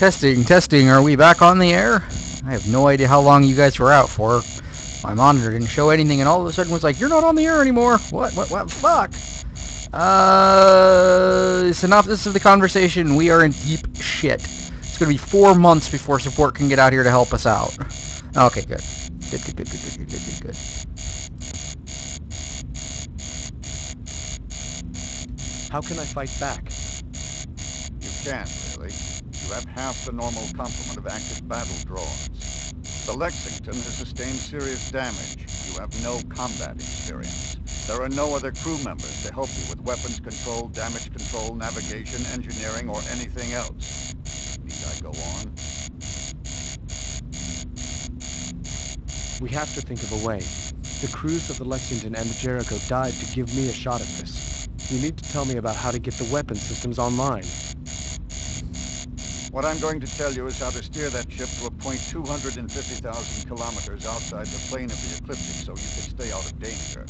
Testing, testing, are we back on the air? I have no idea how long you guys were out for. My monitor didn't show anything and all of a sudden was like, you're not on the air anymore. What, what, what, fuck? Uh, synopsis of the conversation, we are in deep shit. It's gonna be four months before support can get out here to help us out. Okay, good. Good, good, good, good, good, good, good, good. How can I fight back? You can't, really. Have half the normal complement of active battle drones. The Lexington has sustained serious damage. You have no combat experience. There are no other crew members to help you with weapons control, damage control, navigation, engineering, or anything else. Need I go on? We have to think of a way. The crews of the Lexington and the Jericho died to give me a shot at this. You need to tell me about how to get the weapon systems online. What I'm going to tell you is how to steer that ship to a point 250,000 kilometers outside the plane of the ecliptic so you can stay out of danger.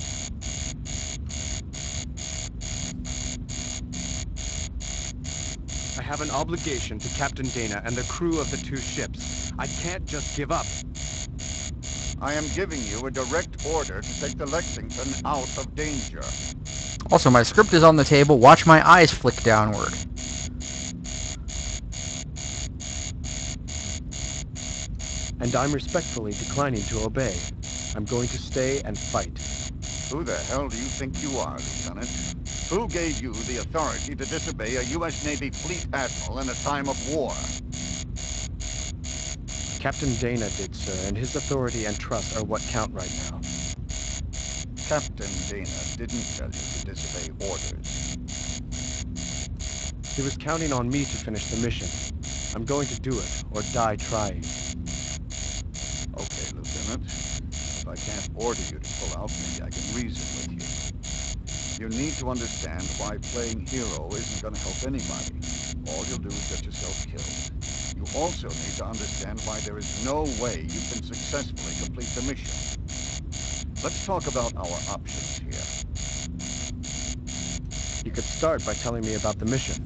I have an obligation to Captain Dana and the crew of the two ships. I can't just give up. I am giving you a direct order to take the Lexington out of danger. Also, my script is on the table. Watch my eyes flick downward. And I'm respectfully declining to obey. I'm going to stay and fight. Who the hell do you think you are, Lieutenant? Who gave you the authority to disobey a U.S. Navy fleet admiral in a time of war? Captain Dana did, sir, and his authority and trust are what count right now. Captain Dana didn't tell you to disobey orders. He was counting on me to finish the mission. I'm going to do it, or die trying. If I can't order you to pull out, maybe I can reason with you. You need to understand why playing hero isn't going to help anybody. All you'll do is get yourself killed. You also need to understand why there is no way you can successfully complete the mission. Let's talk about our options here. You could start by telling me about the mission.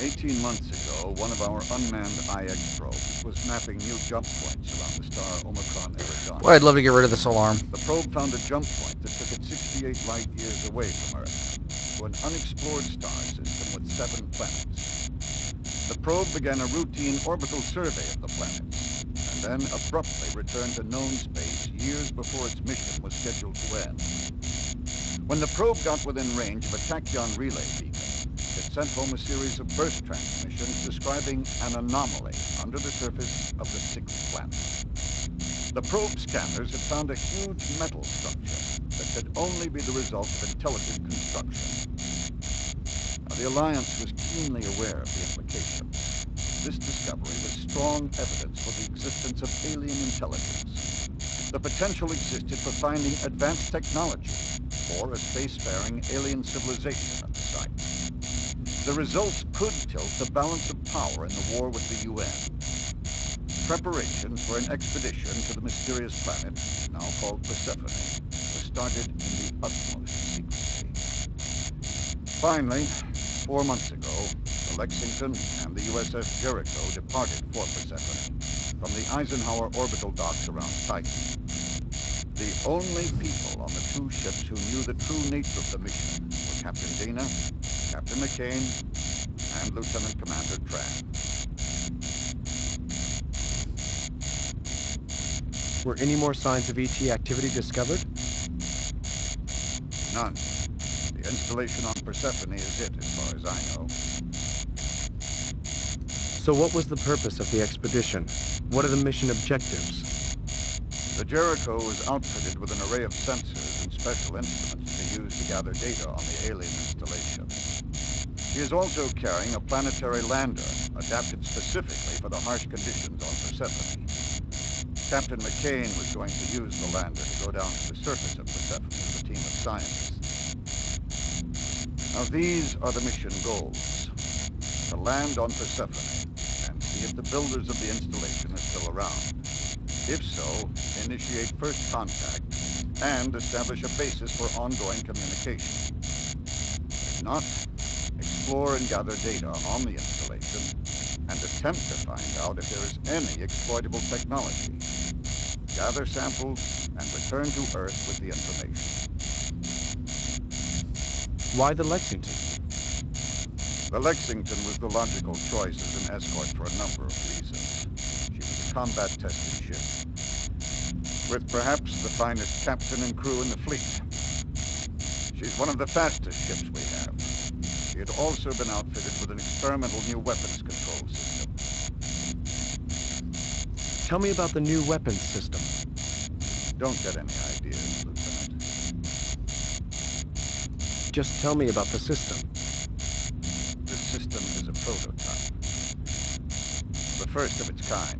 18 months ago, one of our unmanned IX probes was mapping new jump points around the star Omicron Eridani. Boy, I'd love to get rid of this alarm. The probe found a jump point that took it 68 light years away from Earth, to an unexplored star system with seven planets. The probe began a routine orbital survey of the planets, and then abruptly returned to known space years before its mission was scheduled to end. When the probe got within range of a tachyon relay beacon, it sent home a series of burst transmissions describing an anomaly under the surface of the sixth planet. The probe scanners had found a huge metal structure that could only be the result of intelligent construction. Now, the Alliance was keenly aware of the implications. This discovery was strong evidence for the existence of alien intelligence. The potential existed for finding advanced technology or a spacefaring alien civilization at the site. The results could tilt the balance of power in the war with the UN. Preparations for an expedition to the mysterious planet, now called Persephone, were started in the utmost secrecy. Finally, four months ago, the Lexington and the USS Jericho departed for Persephone from the Eisenhower orbital docks around Titan. The only people on the two ships who knew the true nature of the mission were Captain Dana, Captain McCain, and Lieutenant Commander Tran. Were any more signs of ET activity discovered? None. The installation on Persephone is it, as far as I know. So what was the purpose of the expedition? What are the mission objectives? The Jericho was outfitted with an array of sensors and special instruments to use to gather data on the alien installation. She is also carrying a planetary lander, adapted specifically for the harsh conditions on Persephone. Captain McCain was going to use the lander to go down to the surface of Persephone with a team of scientists. Now these are the mission goals. To land on Persephone and see if the builders of the installation are still around. If so, initiate first contact and establish a basis for ongoing communication. If not, explore and gather data on the installation and attempt to find out if there is any exploitable technology. Gather samples and return to Earth with the information. Why the Lexington? The Lexington was the logical choice as an escort for a number of reasons. She was a combat-tested ship, with perhaps the finest captain and crew in the fleet. She's one of the fastest ships we had also been outfitted with an experimental new weapons control system. Tell me about the new weapons system. Don't get any ideas, Lieutenant. Just tell me about the system. This system is a prototype. The first of its kind.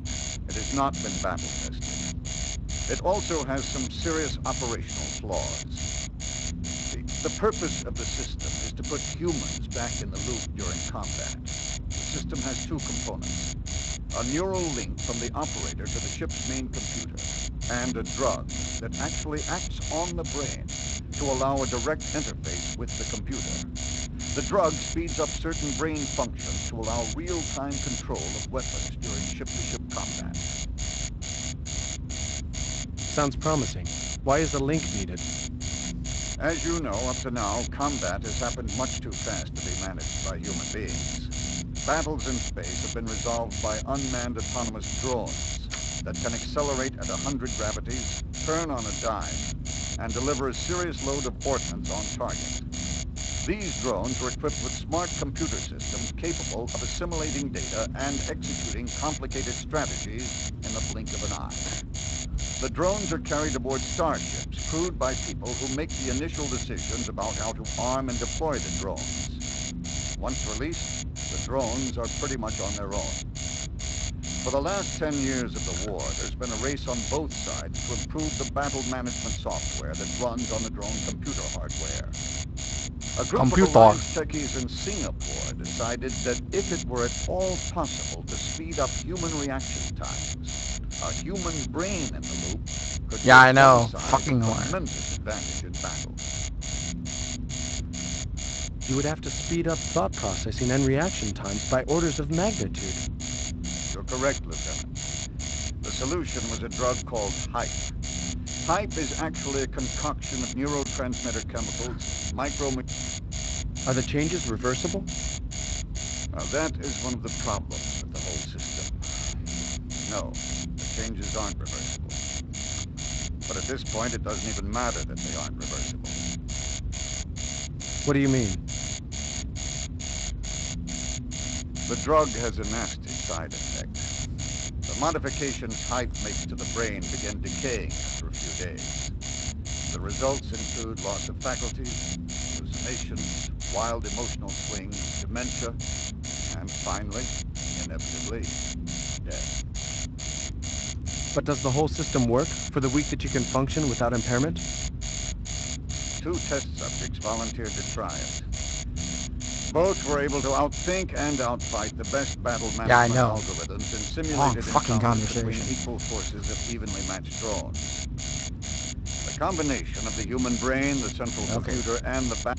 It has not been battle tested. It also has some serious operational flaws. The, the purpose of the system to put humans back in the loop during combat. The system has two components. A neural link from the operator to the ship's main computer, and a drug that actually acts on the brain to allow a direct interface with the computer. The drug speeds up certain brain functions to allow real-time control of weapons during ship-to-ship combat. Sounds promising. Why is a link needed? As you know, up to now, combat has happened much too fast to be managed by human beings. Battles in space have been resolved by unmanned autonomous drones that can accelerate at 100 gravities, turn on a dime, and deliver a serious load of ordnance on target. These drones were equipped with smart computer systems capable of assimilating data and executing complicated strategies in the blink of an eye. The drones are carried aboard starships crewed by people who make the initial decisions about how to arm and deploy the drones. Once released, the drones are pretty much on their own. For the last 10 years of the war, there's been a race on both sides to improve the battle management software that runs on the drone computer hardware. A group Computer. of techies in Singapore decided that if it were at all possible to speed up human reaction times, a human brain in the loop could Yeah, I know. Fucking a annoying. tremendous advantage in battle. You would have to speed up thought processing and reaction times by orders of magnitude. You're correct, Lieutenant. The solution was a drug called HYPE. HYPE is actually a concoction of neurotransmitter chemicals, micro... Are the changes reversible? Now, that is one of the problems with the whole system. No, changes aren't reversible. But at this point, it doesn't even matter that they aren't reversible. What do you mean? The drug has a nasty side effect. The modifications HYPE makes to the brain begin decaying after a few days. The results include loss of faculties, hallucinations, wild emotional swings, dementia, and finally, inevitably, death. But does the whole system work for the week that you can function without impairment? Two test subjects volunteered to try it. Both were able to outthink and outfight the best battle management Yeah, I know. algorithms in simulated Long fucking encounters between conversation. equal forces of evenly matched drones. The combination of the human brain, the central Okay. computer, and the ba-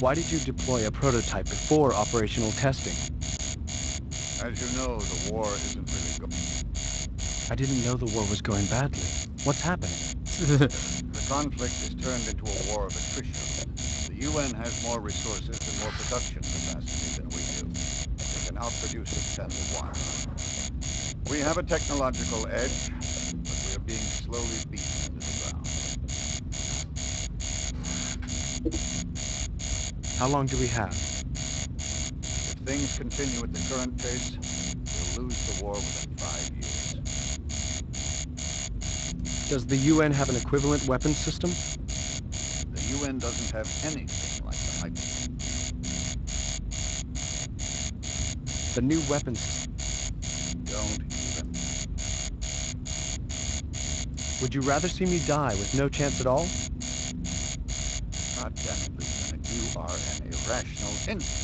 Why did you deploy a prototype before operational testing? As you know, the war isn't really going. I didn't know the war was going badly. What's happening? The conflict has turned into a war of attrition. The UN has more resources and more production capacity than we do. They can outproduce us 10 to 1. We have a technological edge, but we are being slowly beaten into the ground. How long do we have? If things continue at the current pace, we'll lose the war within five years. Does the UN have an equivalent weapons system? The UN doesn't have anything like the hyper. The new weapons. Don't even. Would you rather see me die with no chance at all? It, Lieutenant. You are an irrational infant.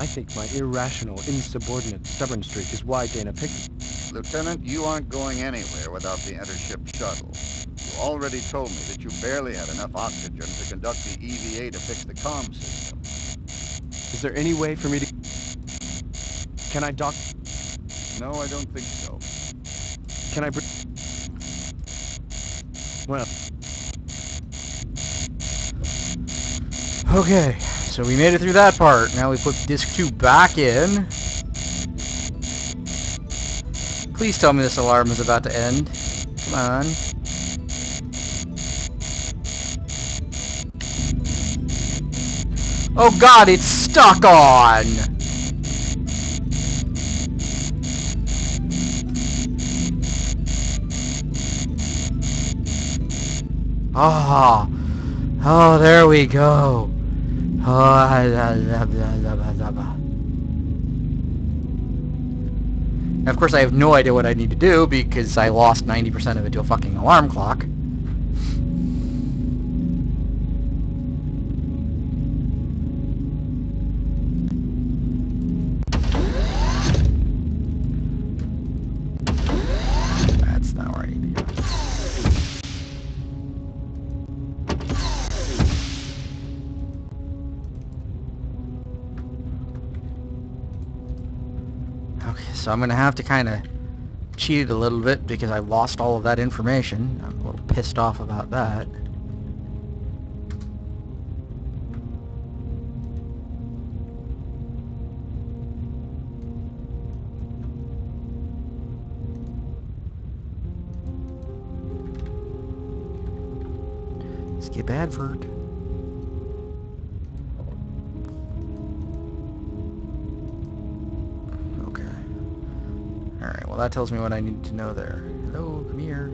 I think my irrational, insubordinate, stubborn streak is why Dana picked me. Lieutenant, you aren't going anywhere without the intership shuttle. You already told me that you barely had enough oxygen to conduct the EVA to fix the comm system. Is there any way for me to... Can I dock... No, I don't think so. Can I... Well, Okay, so we made it through that part. Now we put disc 2 back in. Please tell me this alarm is about to end. Come on. Oh god, it's stuck on! Ah, oh, there we go. Of course, I have no idea what I need to do because I lost 90% of it to a fucking alarm clock. Okay, so I'm gonna have to kind of cheat a little bit because I lost all of that information. I'm a little pissed off about that. Skip advert. Well that tells me what I need to know there. Hello, come here.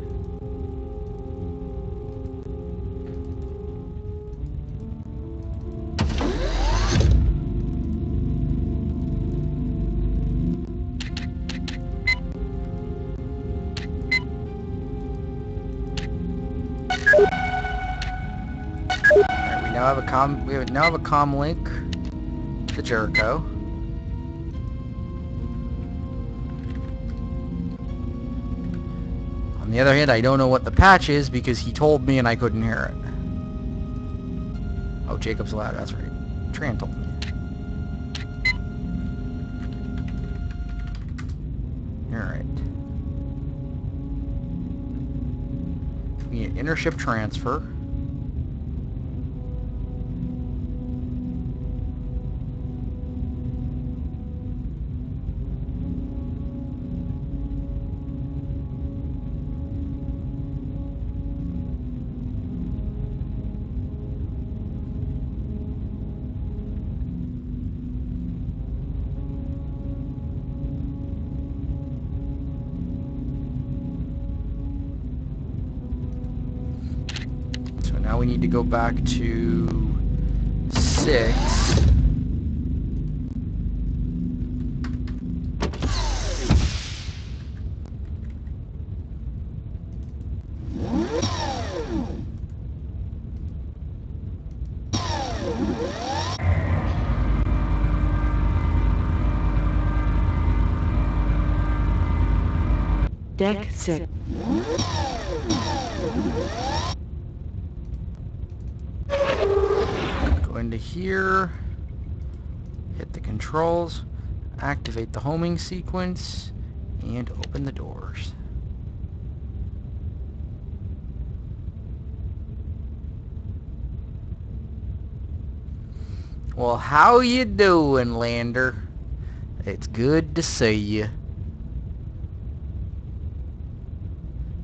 Alright, we now have a com we now have a com link to Jericho. On the other hand, I don't know what the patch is because he told me and I couldn't hear it. Oh, Jacob's ladder, that's right. Tran. Alright. We need intership transfer. Go back to six. Deck 6. Go into here. Hit the controls. Activate the homing sequence. And open the doors. Well, how you doing, Lander? It's good to see you.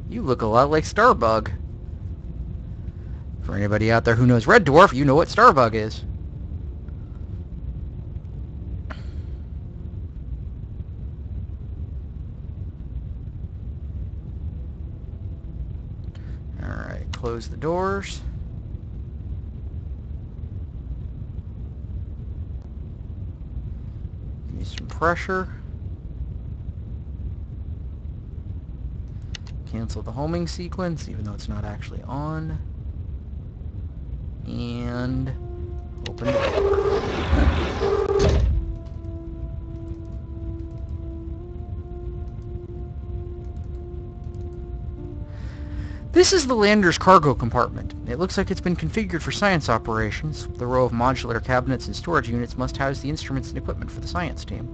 You look a lot like Starbug. For anybody out there who knows Red Dwarf, you know what Starbug is. Alright, close the doors. Use some pressure. Cancel the homing sequence, even though it's not actually on. And open the This is the lander's cargo compartment. It looks like it's been configured for science operations. The row of modular cabinets and storage units must house the instruments and equipment for the science team.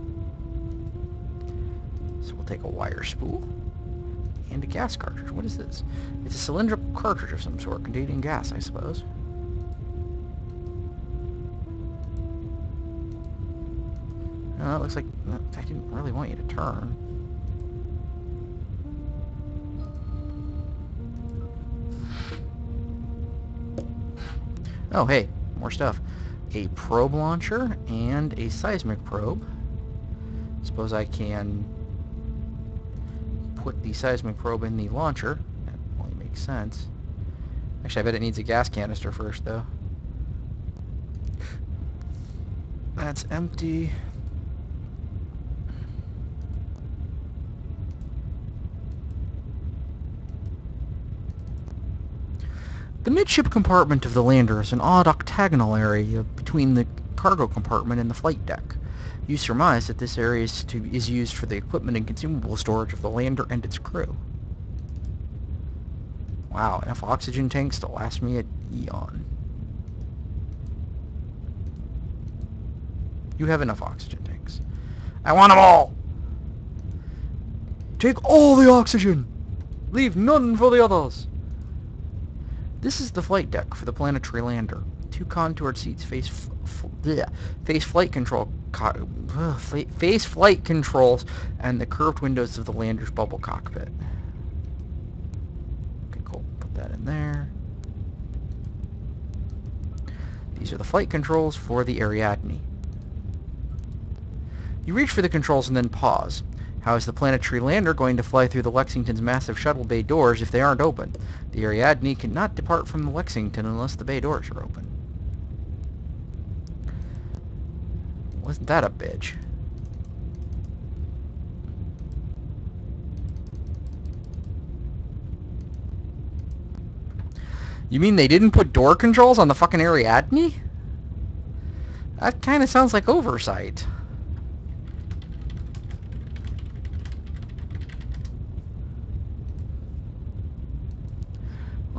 So we'll take a wire spool and a gas cartridge. What is this? It's a cylindrical cartridge of some sort containing gas, I suppose. No, it looks like uh, I didn't really want you to turn. Oh, hey, more stuff. A probe launcher and a seismic probe. Suppose I can put the seismic probe in the launcher. That only makes sense. Actually, I bet it needs a gas canister first, though. That's empty. The midship compartment of the lander is an odd octagonal area between the cargo compartment and the flight deck. You surmise that this area is, to, is used for the equipment and consumable storage of the lander and its crew. Wow, enough oxygen tanks to last me an eon. You have enough oxygen tanks. I want them all! Take all the oxygen! Leave none for the others! This is the flight deck for the planetary lander. Two contoured seats face face flight control face flight controls and the curved windows of the lander's bubble cockpit. Okay, cool. Put that in there. These are the flight controls for the Ariadne. You reach for the controls and then pause. How is the planetary lander going to fly through the Lexington's massive shuttle bay doors if they aren't open? The Ariadne cannot depart from the Lexington unless the bay doors are open. Wasn't that a bitch? You mean they didn't put door controls on the fucking Ariadne? That kind of sounds like oversight.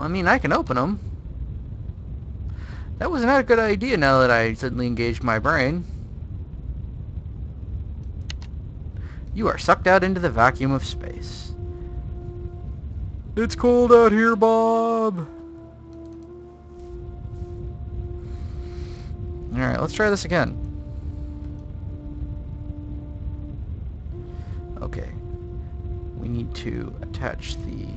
I mean, I can open them. That was not a good idea now that I suddenly engaged my brain. You are sucked out into the vacuum of space. It's cold out here, Bob. Alright, let's try this again. Okay. We need to attach the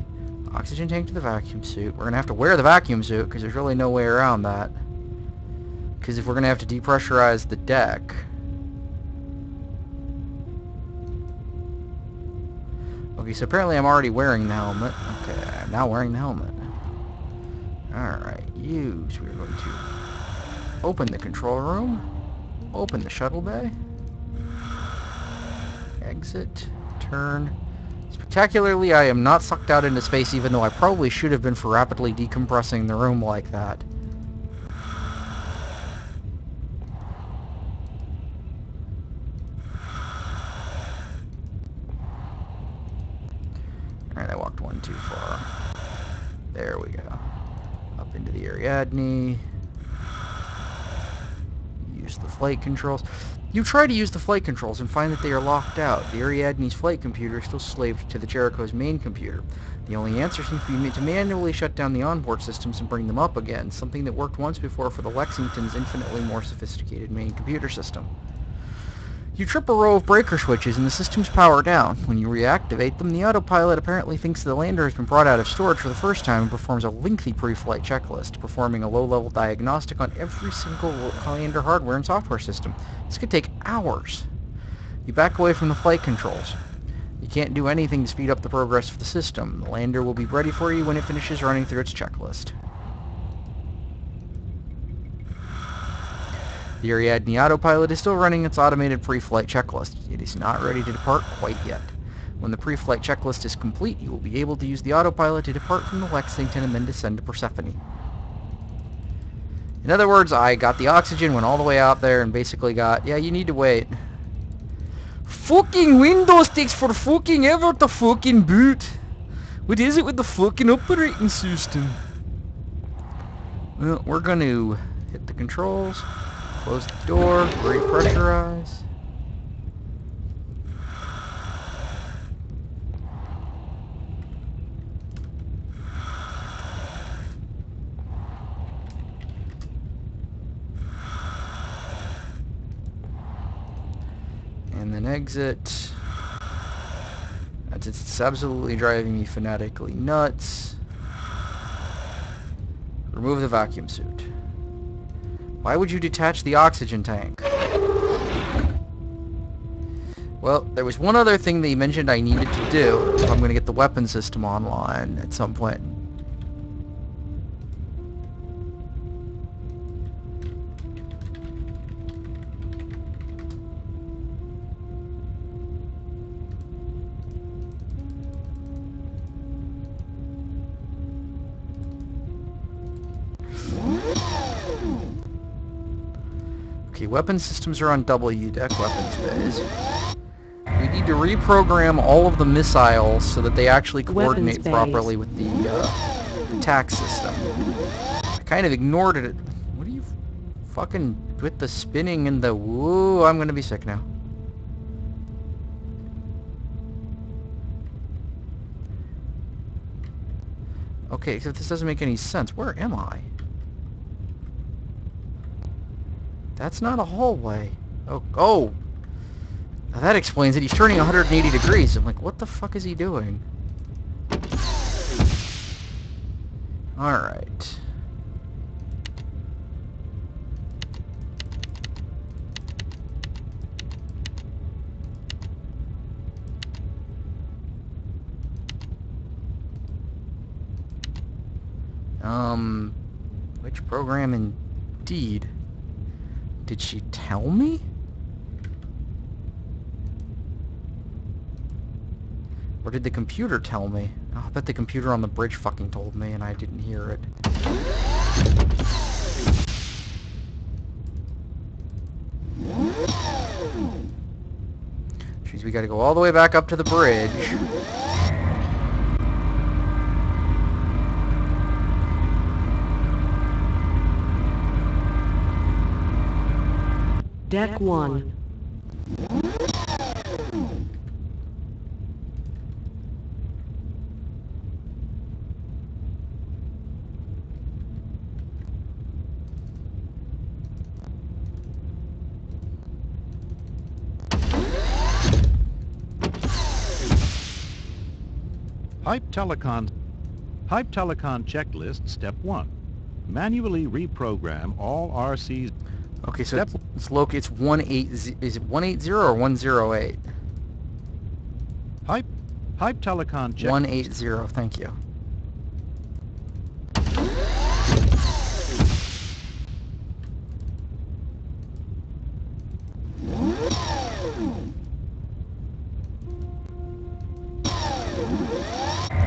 Oxygen tank to the vacuum suit. We're going to have to wear the vacuum suit because there's really no way around that. Because if we're going to have to depressurize the deck... Okay, so apparently I'm already wearing the helmet. Okay, I'm now wearing the helmet. Alright, use. We're going to open the control room. Open the shuttle bay. Exit. Turn. Spectacularly, I am not sucked out into space even though I probably should have been for rapidly decompressing the room like that. Alright, I walked one too far. There we go. Up into the Ariadne. Use the flight controls. You try to use the flight controls and find that they are locked out. The Ariadne's flight computer is still slaved to the Jericho's main computer. The only answer seems to be to manually shut down the onboard systems and bring them up again, something that worked once before for the Lexington's infinitely more sophisticated main computer system. You trip a row of breaker switches and the systems power down. When you reactivate them, the autopilot apparently thinks the lander has been brought out of storage for the first time and performs a lengthy pre-flight checklist, performing a low-level diagnostic on every single lander hardware and software system. This could take hours. You back away from the flight controls. You can't do anything to speed up the progress of the system. The lander will be ready for you when it finishes running through its checklist. The Ariadne autopilot is still running its automated pre-flight checklist. It is not ready to depart quite yet. When the pre-flight checklist is complete, you will be able to use the autopilot to depart from the Lexington and then descend to Persephone. In other words, I got the oxygen, went all the way out there, and basically got, yeah, you need to wait. Fucking Windows takes for fucking ever to fucking boot. What is it with the fucking operating system? Well, we're going to hit the controls, close the door, repressurize. And then exit. That's it's absolutely driving me fanatically nuts. Remove the vacuum suit. Why would you detach the oxygen tank? Well, there was one other thing that mentioned I needed to do if I'm going to get the weapon system online at some point. Okay, weapon systems are on W deck weapons bays. We need to reprogram all of the missiles so that they actually coordinate properly with the, uh, tax system. I kind of ignored it. What are you fucking with the spinning and the woo? I'm gonna be sick now. Okay, except this doesn't make any sense. Where am I? That's not a hallway. Oh, oh! Now that explains it. He's turning 180 degrees. I'm like, what the fuck is he doing? Alright. Um, which program indeed? Did she tell me? Or did the computer tell me? Oh, I bet the computer on the bridge fucking told me and I didn't hear it. Jeez, we gotta go all the way back up to the bridge. Deck 1. Hype Telecon Hype Telecon checklist step 1. Manually reprogram all RCs. Okay, so Step- it's, it's locate. It's one eight. Is it one eight zero or one zero eight? Hype Hype Telecon checklist. One eight zero. Thank you.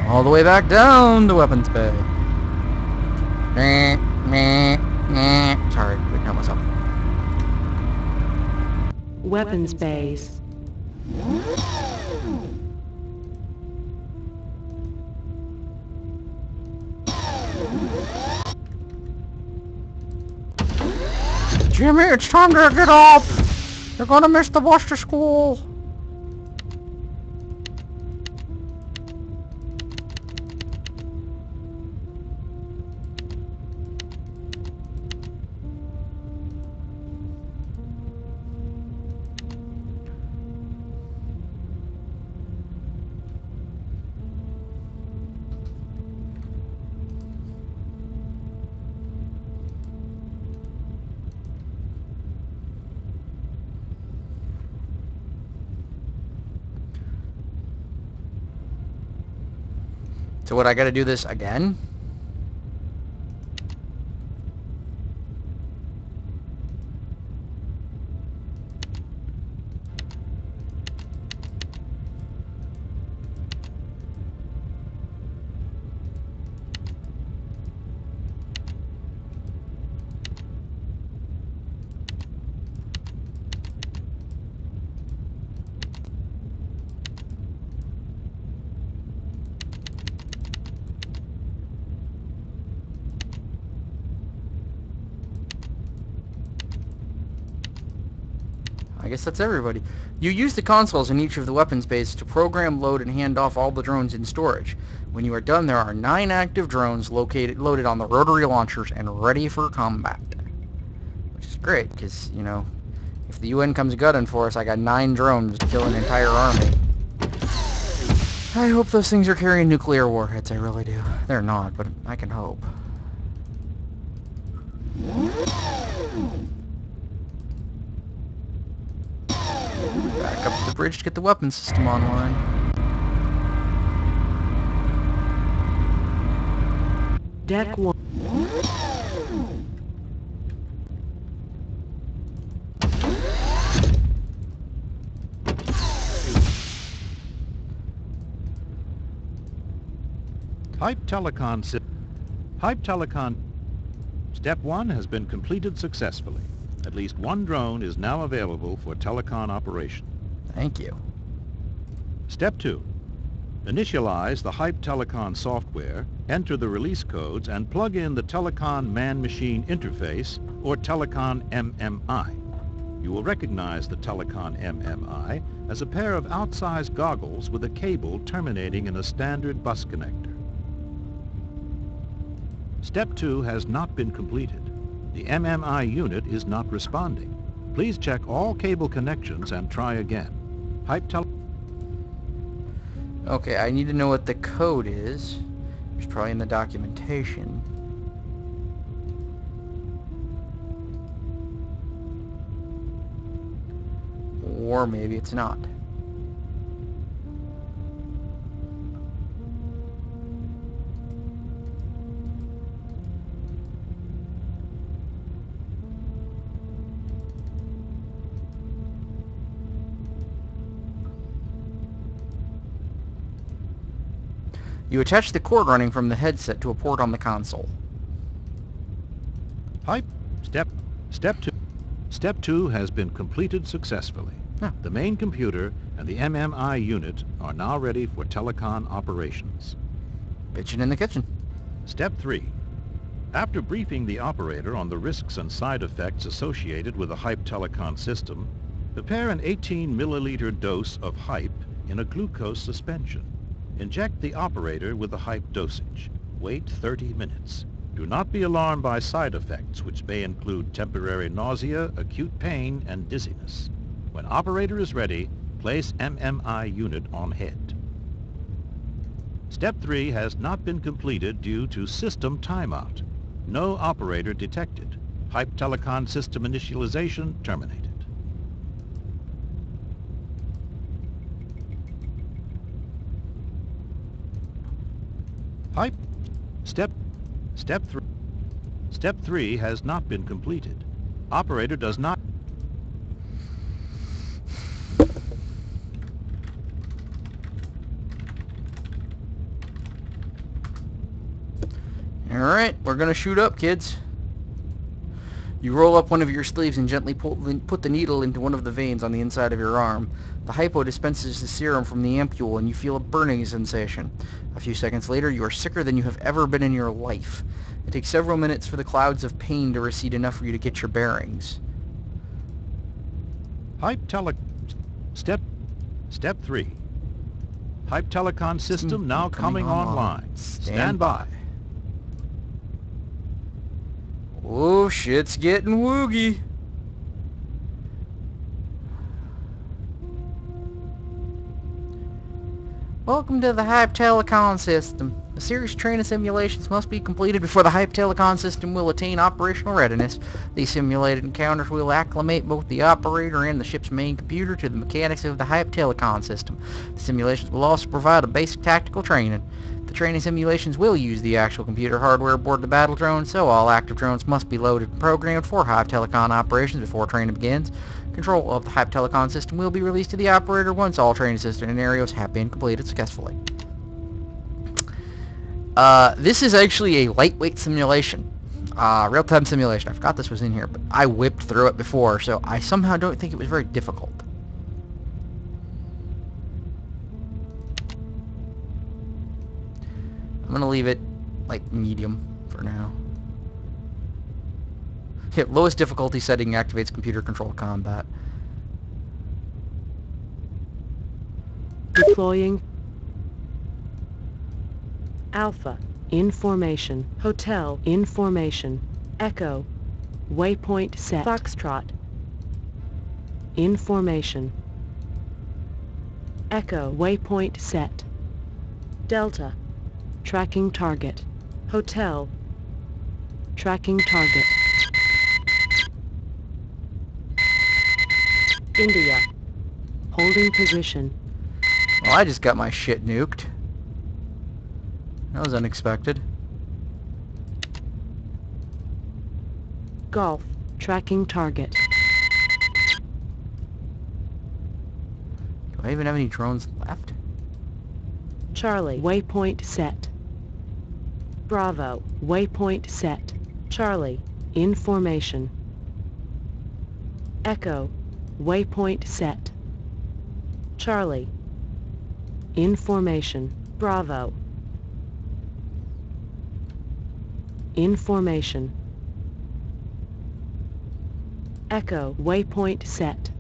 All the way back down to weapons bay. Meh, meh, meh. Sorry, couldn't help myself. Weapons bays. Jimmy, it's time to get up. You're gonna miss the bus to school. So what, I gotta do this again? That's everybody. You use the consoles in each of the weapons bases to program, load, and hand off all the drones in storage. When you are done, there are nine active drones located, loaded on the rotary launchers and ready for combat. Which is great, because, you know, if the UN comes gunning for us, I got nine drones to kill an entire army. I hope those things are carrying nuclear warheads, I really do. They're not, but I can hope. The bridge to get the weapon system online. Deck 1. Hype Telecon si- Hype Telecon Step 1 has been completed successfully. At least one drone is now available for telecon operation. Thank you. Step 2. Initialize the Hype Telecon software, enter the release codes, and plug in the Telecon Man-Machine Interface, or Telecon MMI. You will recognize the Telecon MMI as a pair of outsized goggles with a cable terminating in a standard bus connector. Step 2 has not been completed. The MMI unit is not responding. Please check all cable connections and try again. Hype Tele... Okay, I need to know what the code is. It's probably in the documentation. Or maybe it's not. You attach the cord running from the headset to a port on the console. Hype. Step. Step 2. Step 2 has been completed successfully. Huh. The main computer and the MMI unit are now ready for telecon operations. Bitchin' in the kitchen. Step 3. After briefing the operator on the risks and side effects associated with the HYPE telecon system, prepare an 18 milliliter dose of HYPE in a glucose suspension. Inject the operator with the HYPE dosage. Wait 30 minutes. Do not be alarmed by side effects, which may include temporary nausea, acute pain, and dizziness. When operator is ready, place MMI unit on head. Step 3 has not been completed due to system timeout. No operator detected. Hype Telecon system initialization terminated. Hype. Step. Step 3. Step 3 has not been completed. Operator does not... Alright, we're gonna shoot up, kids. You roll up one of your sleeves and gently pull, put the needle into one of the veins on the inside of your arm. The hypo dispenses the serum from the ampule and you feel a burning sensation. A few seconds later, you are sicker than you have ever been in your life. It takes several minutes for the clouds of pain to recede enough for you to get your bearings. Hype Tele... Step... Step 3. Hype Telecon system hmm, now coming, online. Stand by. Oh, shit's getting woogie. Welcome to the Hype Telecon system. The series training simulations must be completed before the Hype Telecon system will attain operational readiness. These simulated encounters will acclimate both the operator and the ship's main computer to the mechanics of the Hype Telecon system. The simulations will also provide a basic tactical training. The training simulations will use the actual computer hardware aboard the battle drone, so all active drones must be loaded and programmed for Hype Telecon operations before training begins. Control of the Hype Telecon system will be released to the operator once all training system scenarios have been completed successfully. Uh, this is actually a lightweight simulation. Uh, real-time simulation. I forgot this was in here, but I whipped through it before, so I somehow don't think it was very difficult. I'm gonna leave it, like, medium for now. Hit lowest difficulty setting activates computer-controlled combat. Deploying Alpha. Information. Hotel. Information. Echo. Waypoint set. Foxtrot. Information. Echo. Waypoint set. Delta. Tracking target. Hotel. Tracking target. India. Holding position. Well, I just got my shit nuked. That was unexpected. Golf. Tracking target. Do I even have any drones left? Charlie. Waypoint set. Bravo. Waypoint set. Charlie. Information. Echo. Waypoint set. Charlie. Information. Bravo. Information. Echo. Waypoint set.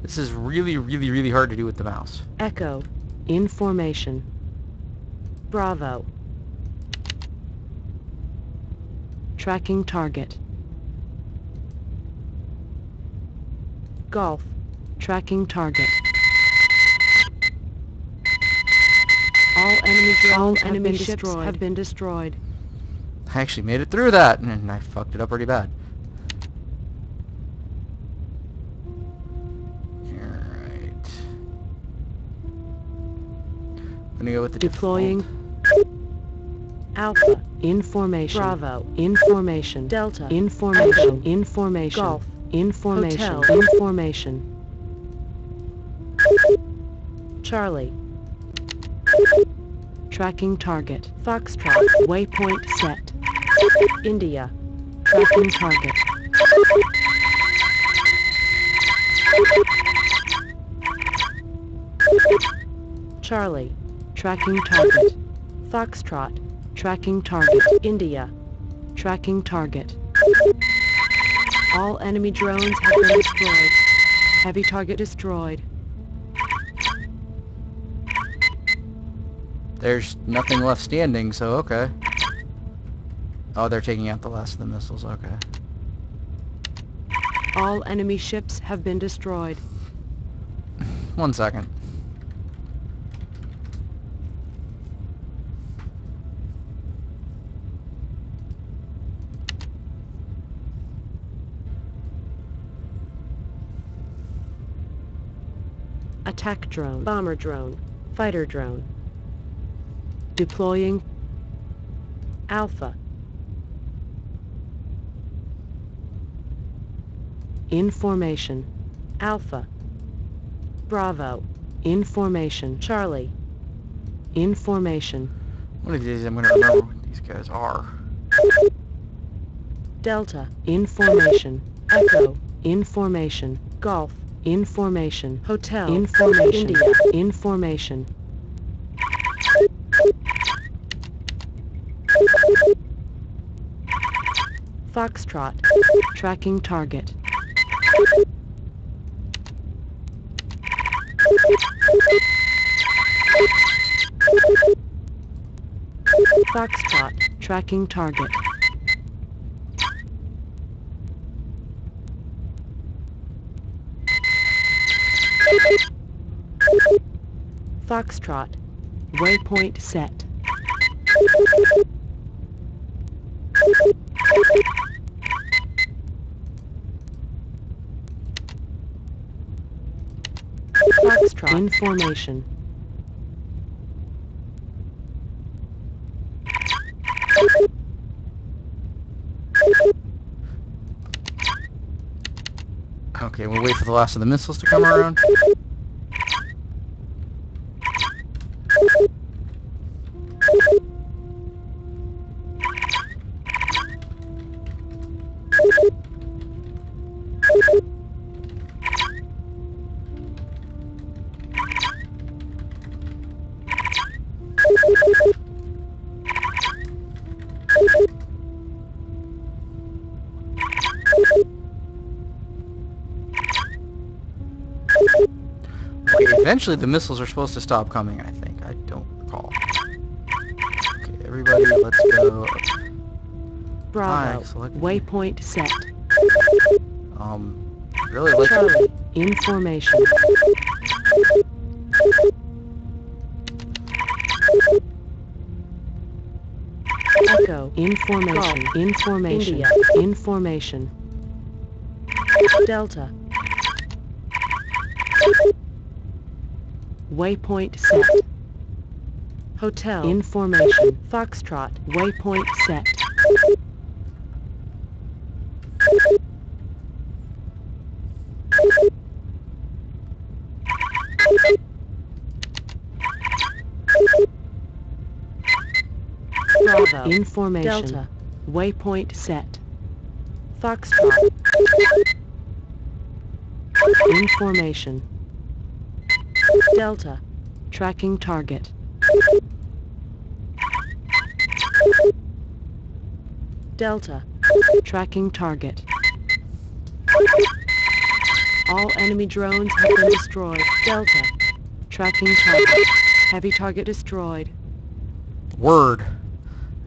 This is really, really, really hard to do with the mouse. Echo. Information. Bravo. Tracking target. Golf. Tracking target. All enemy drones All have enemy ships destroyed. have been destroyed. I actually made it through that, and I fucked it up pretty bad. Alright. I'm gonna go with the Deploying. default. Alpha. Information. Bravo. Information. Delta. Information. Information. Golf. Information. Hotel. Information. Charlie. Tracking target. Foxtrot. Waypoint set. India. Tracking target. Charlie. Tracking target. Foxtrot. Tracking target. India. Tracking target. All enemy drones have been destroyed. Heavy target destroyed. There's nothing left standing, so okay. Oh, they're taking out the last of the missiles, okay. All enemy ships have been destroyed. One second. Attack drone. Bomber drone. Fighter drone. Deploying. Alpha. Information. Alpha. Bravo. Information. Charlie. Information. One of these I'm gonna remember what these guys are. Delta. Information. Echo. Information. Golf. Information. Hotel. Information. India. Information. Foxtrot. Tracking target. Foxtrot. Tracking target. Foxtrot. Waypoint set. Information. Okay, we'll wait for the last of the missiles to come around. Eventually the missiles are supposed to stop coming, I think. I don't recall. Okay, everybody, let's go. Bravo. Hi, Waypoint set. Um, really, let's... Charlie. Information. Echo. Information. Go. Information. India. Information. Delta. Waypoint set. Hotel. Information. Foxtrot. Waypoint set. Bravo. Information. Delta. Waypoint set. Foxtrot. Information. Delta. Tracking target. Delta. Tracking target. All enemy drones have been destroyed. Delta. Tracking target. Heavy target destroyed. Word.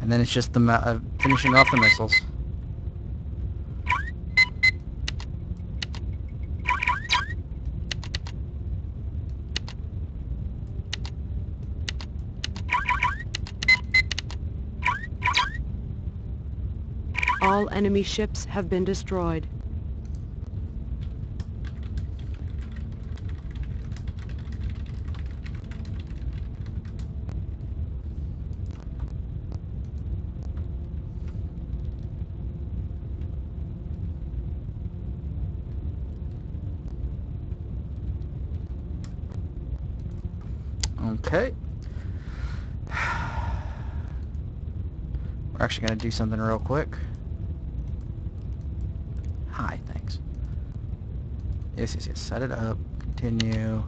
And then it's just the uh, finishing off the missiles. All enemy ships have been destroyed. Okay. We're actually going to do something real quick. Yes, yes, yes. Set it up. Continue.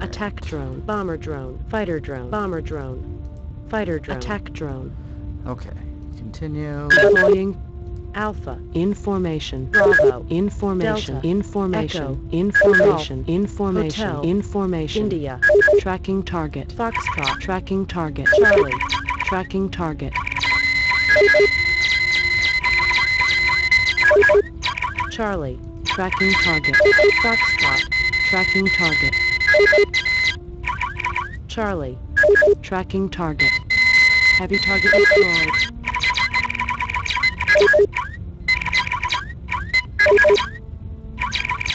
Attack drone. Bomber drone. Fighter drone. Bomber drone. Fighter drone. Attack drone. Okay. Continue. Deploying Alpha. Information. Bravo. Information. Delta. Information. Echo. Information. Information. Hotel. Information. India. Tracking target. Foxtrot. Tracking target. Charlie. Tracking target. Charlie. Tracking target. Foxtrot. Tracking target. Charlie. Tracking target. Heavy target destroyed.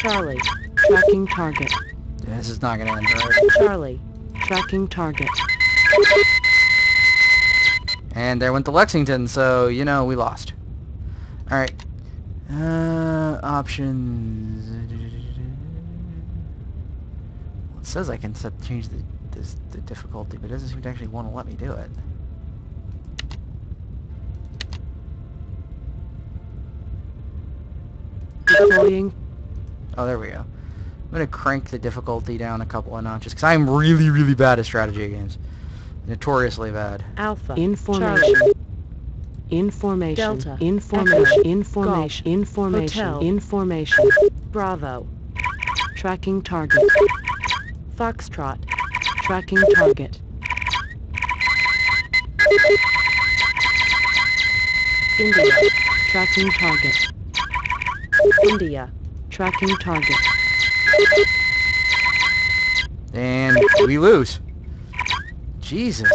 Charlie. Tracking target. This is not going to end right. Charlie. Tracking target. And there went the Lexington, so, you know, we lost. Alright. Uh, options. Well, it says I can set, change the, this, the difficulty, but it doesn't seem to actually want to let me do it. Deploying. Oh, there we go. I'm going to crank the difficulty down a couple of notches, because I'm really, really bad at strategy games. Notoriously bad. Alpha. Information. Information. Delta. Information. Echo. Information. Information. Hotel. Information. Bravo. Tracking target. Foxtrot. Tracking target. India. Tracking target. India. Tracking target. And we lose. Jesus.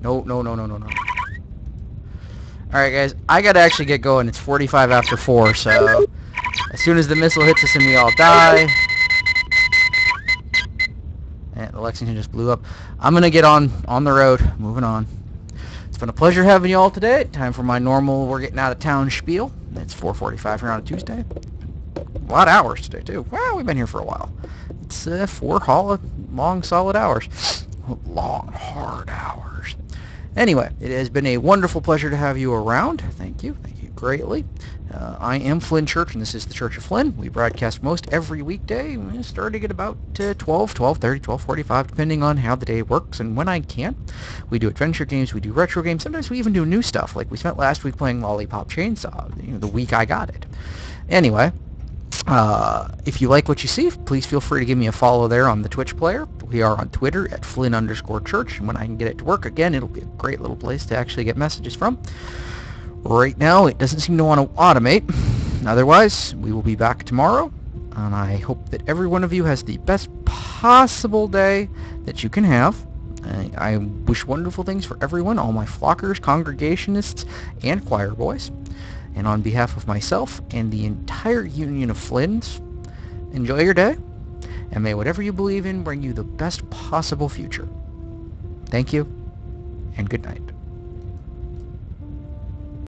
No, no, no, no, no, no. Alright guys, I gotta actually get going. It's 45 after 4, so... As soon as the missile hits us and we all die... And the Lexington just blew up. I'm gonna get on, on the road. Moving on. It's been a pleasure having you all today. Time for my normal we're getting out of town spiel. It's 4.45 here on a Tuesday. A lot of hours today, too. Well, we've been here for a while. It's uh, four hol- long, solid hours. Long, hard hours. Anyway, it has been a wonderful pleasure to have you around. Thank you. Thank you. greatly. Uh, I am Flynn Church, and this is the Church of Flynn. We broadcast most every weekday, starting at about uh, 12, 12.30, 12.45, depending on how the day works and when I can. We do adventure games, we do retro games, sometimes we even do new stuff, like we spent last week playing Lollipop Chainsaw, you know, the week I got it. Anyway, uh, if you like what you see, please feel free to give me a follow there on the Twitch player. We are on Twitter at Flynn underscore church, and when I can get it to work again, it'll be a great little place to actually get messages from. Right now, it doesn't seem to want to automate. Otherwise, we will be back tomorrow, and I hope that every one of you has the best possible day that you can have. I, I wish wonderful things for everyone, all my flockers, congregationists, and choir boys. And on behalf of myself and the entire Union of Flynns, enjoy your day, and may whatever you believe in bring you the best possible future. Thank you, and good night.